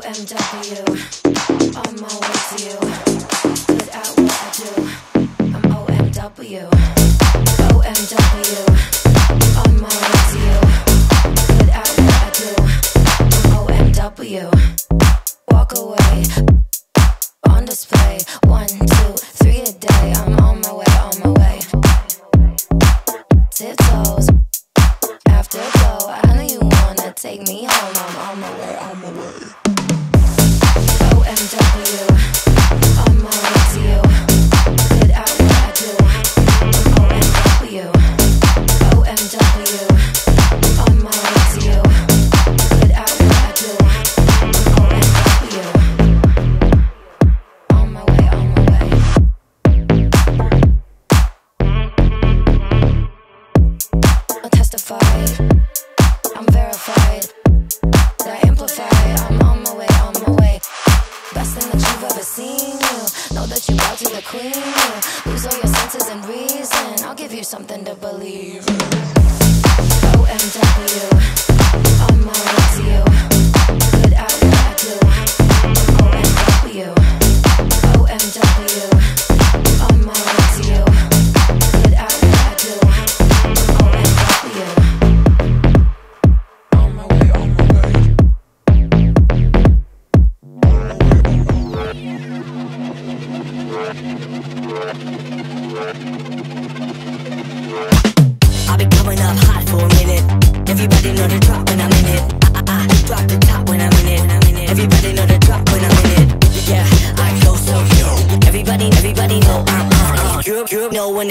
OMW, on my way to you. Good at what I do. I'm OMW. OMW, on my way to you. Good at what I do. I'm OMW. Walk away, on display. One, two, you something to believe. OMW,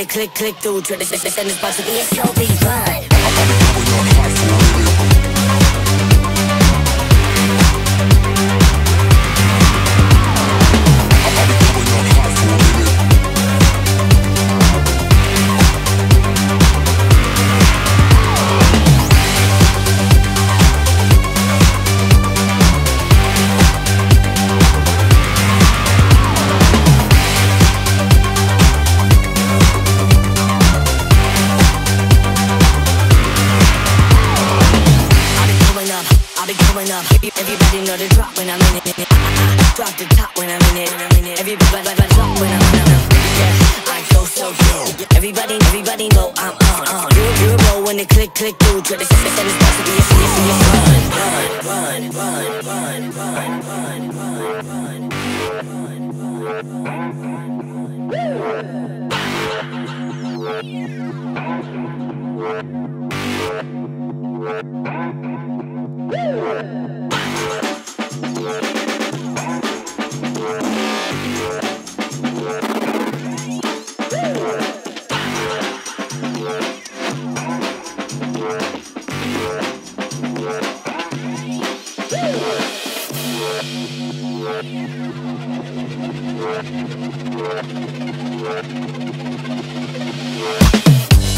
click, click through. Try to send this box to the SOB. Run. Know the drop when I'm in it. Drop the top when I'm in it. Everybody, drop when I'm in it. Yeah, I go so yo. Everybody, everybody know I'm on. Uh, you, you know when they click, click through. Try to send this about to be a see, see, run, run, run, run, run, run, run, run, run.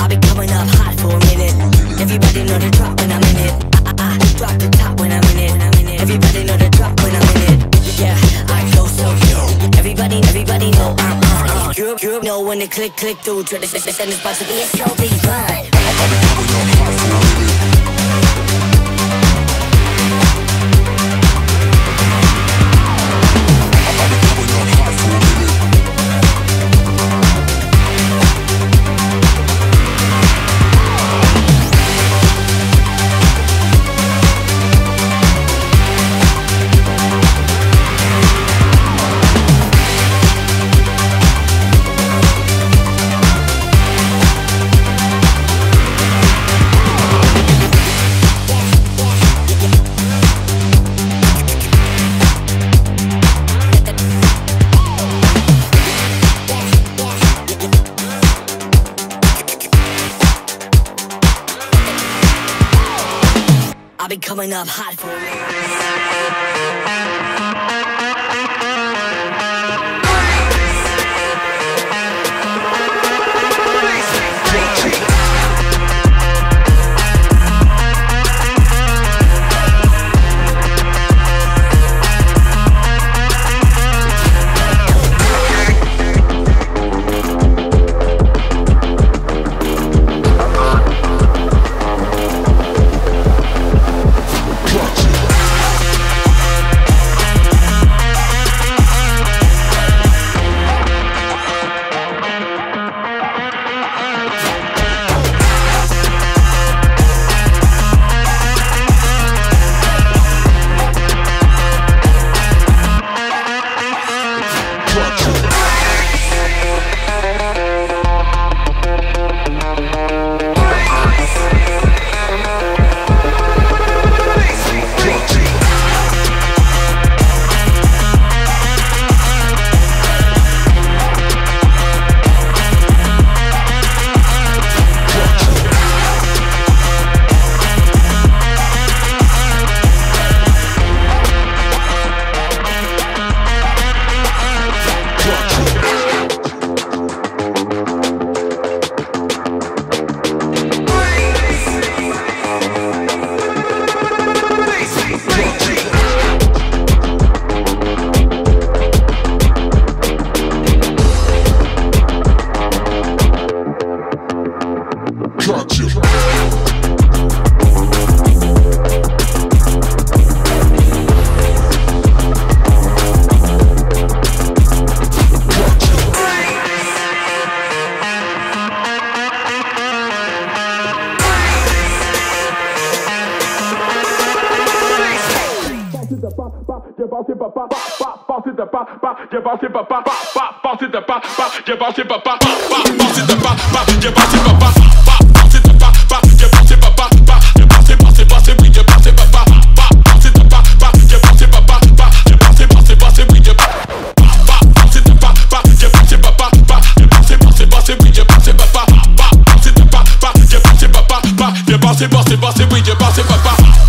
I've been coming up hot for a minute. Everybody know the drop when I'm in it. I, drop the top when I'm in it. Everybody know the drop when I'm in it. Yeah, I go so yo. Everybody, everybody know I'm. Uh, know when they click, click through. Try to send this about to be a I'll be coming up hot for you. J'ai passé papa, pas, passé de pas, pas, j'ai passé papa, pas, pas, passé de pas, pas, j'ai passé papa, pas, pas, passé de pas, pas, j'ai passé papa, pas, passé de pas, pas, j'ai passé papa, pas, j'ai passé, passé, passé, oui, j'ai passé papa, pas, passé de pas, pas, j'ai passé papa, pas, j'ai passé, passé, passé, oui, j'ai pas, pas, passé de pas, pas, j'ai passé papa, pas, j'ai passé, passé, passé, oui, j'ai passé papa, pas, passé de pas, pas, passé papa, pas, passé, passé, passé, passé papa,